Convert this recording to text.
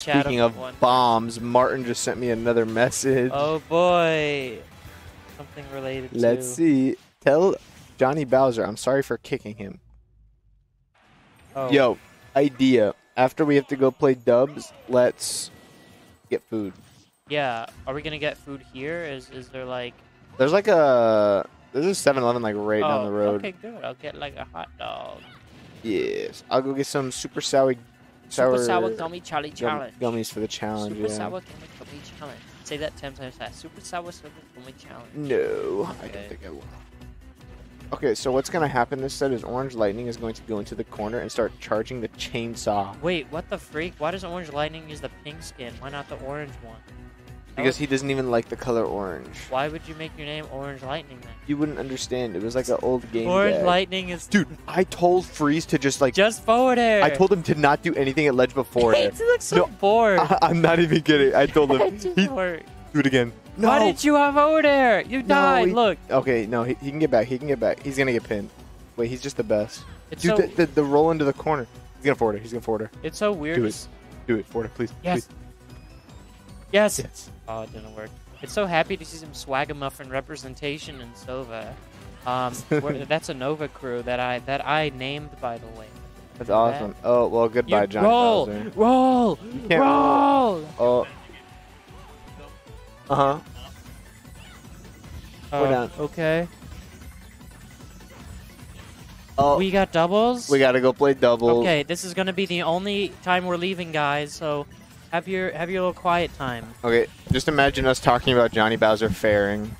Speaking of one. bombs, Martin just sent me another message. Oh boy. Something related to. Let's see. Tell Johnny Bowser I'm sorry for kicking him. Oh. Yo, idea. After we have to go play dubs, let's get food. Yeah. Are we gonna get food here? Is is there like? There's like a there's a 7-Eleven like right oh, down the road. Okay, good. I'll get like a hot dog. Yes, I'll go get some super sour sour, Super sour gummy Charlie gum- challenge. gummies for the challenge. Super yeah. sour gummy gummy challenge. Say that ten times fast. Super sour sour gummy challenge. No, I don't think I will. Okay, so what's gonna happen this set is Orange Lightning is going to go into the corner and start charging the chainsaw Wait, what the freak? Why does Orange Lightning use the pink skin? Why not the orange one? Because he doesn't even like the color orange. Why would you make your name Orange Lightning then? You wouldn't understand. It was like an old game. Orange gag. Lightning is Dude, I told Freeze to just like. just forward air. I told him to not do anything at ledge before. He it. looks so No, bored. I, I'm not even kidding. I told him. He, do it again. No. Why did you have forward air? You No, died. he- Look, Okay, no, he, he can get back. He can get back. He's gonna get pinned. Wait, he's just the best. it's Dude, so the, the, the roll into the corner. He's gonna forward it. He's gonna forward it. it's so weird. Do it. Do it. Forward it, please. Yes. Please. Yes. Yes. Oh, it didn't work. It's so happy to see some swagamuffin representation in Sova. Um, that's a Nova crew that I that I named by the way. That's awesome. Oh well, goodbye, You Johnny roll, Bowser. roll, can't roll. Oh. Uh huh. We're Uh, down. Okay. Oh, we, We got doubles. We gotta go play doubles. Okay, this is gonna be the only time we're leaving, guys. So have your have your little quiet time. Okay, just imagine us talking about Johnny Bowser fairing.